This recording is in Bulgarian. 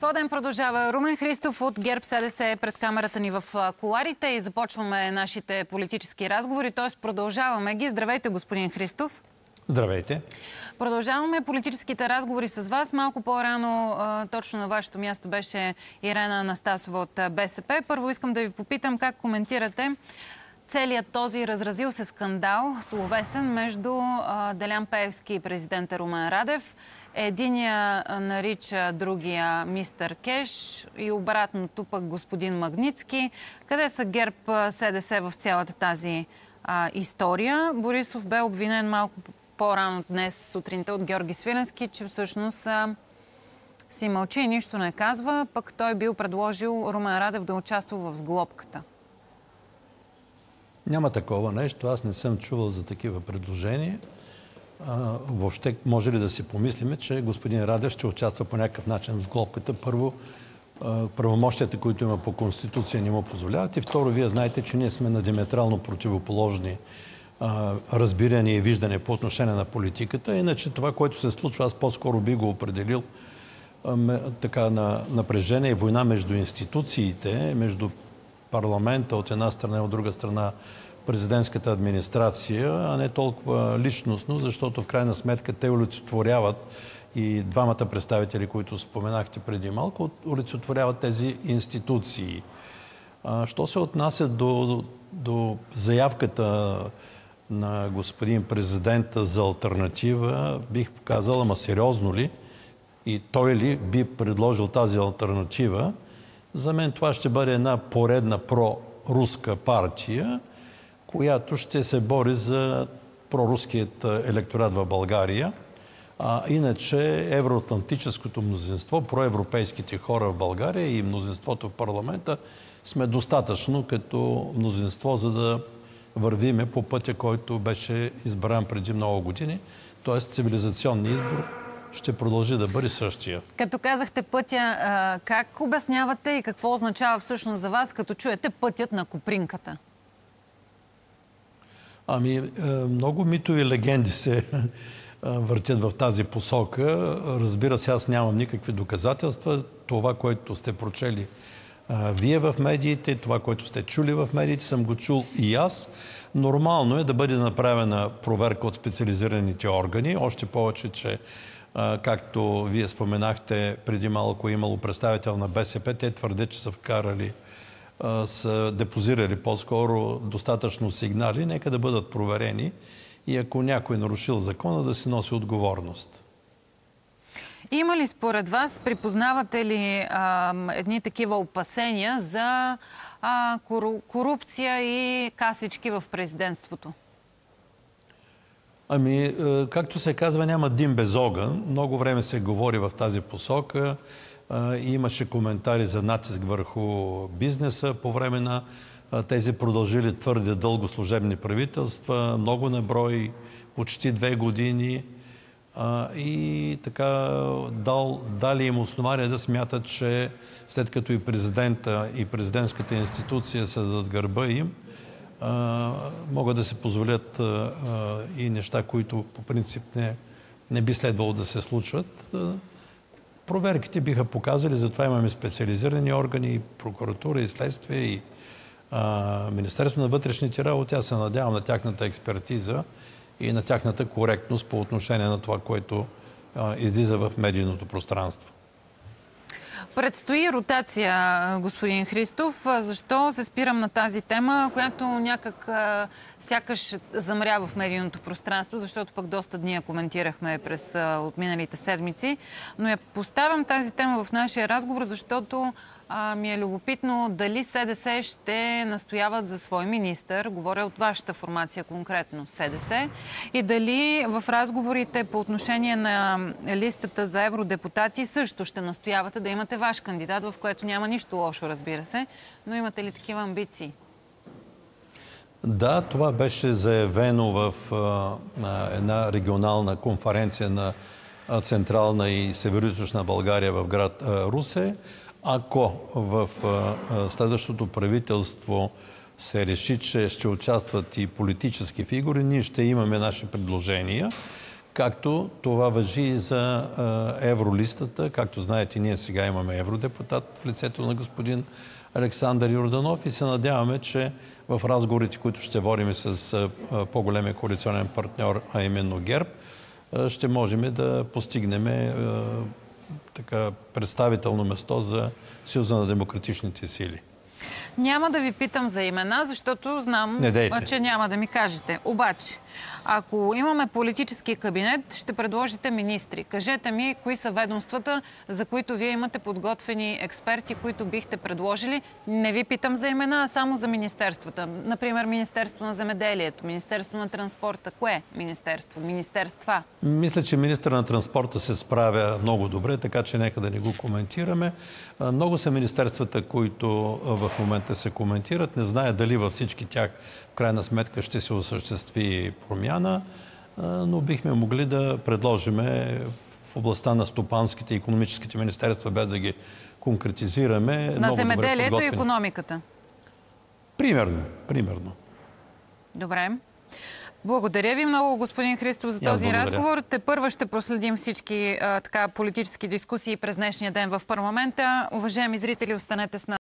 Това ден продължава. Румен Христов от ГЕРБ СДС е пред камерата ни в коларите и започваме нашите политически разговори, т.е. продължаваме ги. Здравейте, господин Христов. Здравейте. Продължаваме политическите разговори с вас. Малко по-рано точно на вашето място беше Ирена Анастасова от БСП. Първо искам да ви попитам как коментирате целият този разразил се скандал, словесен, между Делян Пеевски и президента Румен Радев. Единия нарича другия мистер Кеш и обратното пък господин Магницки. Къде са ГЕРБ СДС в цялата тази а, история? Борисов бе обвинен малко по-рано днес сутринта от Георги Свиленски, че всъщност а, си мълчи и нищо не казва, пък той бил предложил Румен Радев да участва в сглобката. Няма такова нещо. Аз не съм чувал за такива предложения въобще може ли да си помислиме, че господин Радев ще участва по някакъв начин в сглобката? Първо, правомощията, които има по Конституция, не му позволяват. И второ, вие знаете, че ние сме на диаметрално противоположни разбирания и виждане по отношение на политиката. Иначе това, което се случва, аз по-скоро би го определил така на напрежение и война между институциите, между парламента от една страна и от друга страна президентската администрация, а не толкова личностно, защото в крайна сметка те олицетворяват и двамата представители, които споменахте преди малко, олицетворяват тези институции. Що се отнася до, до заявката на господин президента за альтернатива, бих казал, ама сериозно ли и той ли би предложил тази альтернатива, за мен това ще бъде една поредна проруска партия, която ще се бори за проруският електорат в България. А, иначе евроатлантическото мнозинство, проевропейските хора в България и мнозинството в парламента сме достатъчно като мнозинство, за да вървиме по пътя, който беше избран преди много години. Тоест цивилизационния избор ще продължи да бъде същия. Като казахте пътя, как обяснявате и какво означава всъщност за вас, като чуете пътят на Копринката? Ами, е, много митови легенди се е, въртят в тази посока. Разбира се, аз нямам никакви доказателства. Това, което сте прочели е, вие в медиите, това, което сте чули в медиите, съм го чул и аз. Нормално е да бъде направена проверка от специализираните органи, още повече, че както вие споменахте, преди малко имало представител на БСП, те твърдят, че са вкарали са депозирали по-скоро достатъчно сигнали, нека да бъдат проверени и ако някой е нарушил закона, да си носи отговорност. Има ли според вас, припознавате ли а, едни такива опасения за а, корупция и касички в президентството? Ами, както се казва, няма дим без огън. Много време се говори в тази посока. Имаше коментари за натиск върху бизнеса по време на тези продължили твърде дълго служебни правителства, много наброй, почти две години и така дал, дали им основания да смятат, че след като и президента и президентската институция са зад гърба им, могат да се позволят и неща, които по принцип не, не би следвало да се случват. Проверките биха показали, затова имаме специализирани органи, прокуратура, и следствие, и а, Министерство на вътрешните работи. Аз се надявам на тяхната експертиза и на тяхната коректност по отношение на това, което а, излиза в медийното пространство. Предстои ротация, господин Христов. Защо се спирам на тази тема, която някак сякаш замря в медийното пространство, защото пък доста дни я коментирахме през отминалите седмици. Но я поставям тази тема в нашия разговор, защото а, ми е любопитно дали СДС ще настояват за свой министър, говоря от вашата формация конкретно СДС, и дали в разговорите по отношение на листата за евродепутати също ще настоявате да имате ваш кандидат, в което няма нищо лошо, разбира се, но имате ли такива амбиции? Да, това беше заявено в а, една регионална конференция на Централна и Северо-Источна България в град а, Русе. Ако в следващото правителство се реши, че ще участват и политически фигури, ние ще имаме наши предложения. Както това въжи и за евролистата. Както знаете, ние сега имаме евродепутат в лицето на господин Александър Йорданов и се надяваме, че в разговорите, които ще водим с по-големия коалиционен партньор, а именно ГЕРБ, ще можем да постигнем така представително место за Съюза на демократичните сили. Няма да ви питам за имена, защото знам, че няма да ми кажете. Обаче, ако имаме политически кабинет, ще предложите министри. Кажете ми, кои са ведомствата, за които вие имате подготвени експерти, които бихте предложили. Не ви питам за имена, а само за министерствата. Например, Министерство на земеделието, Министерство на транспорта. Кое министерство? Министерства. Мисля, че министър на транспорта се справя много добре, така че нека да не го коментираме. Много са министерствата, които в момента се коментират. Не зная дали във всички тях в крайна сметка ще се осъществи промяна, но бихме могли да предложим в областта на стопанските и економическите министерства, без да ги конкретизираме. На земеделието и економиката. Примерно, примерно. Добре. Благодаря ви много, господин Христов, за този разговор. Те първа ще проследим всички а, така, политически дискусии през днешния ден в парламента. Уважаеми зрители, останете с нас.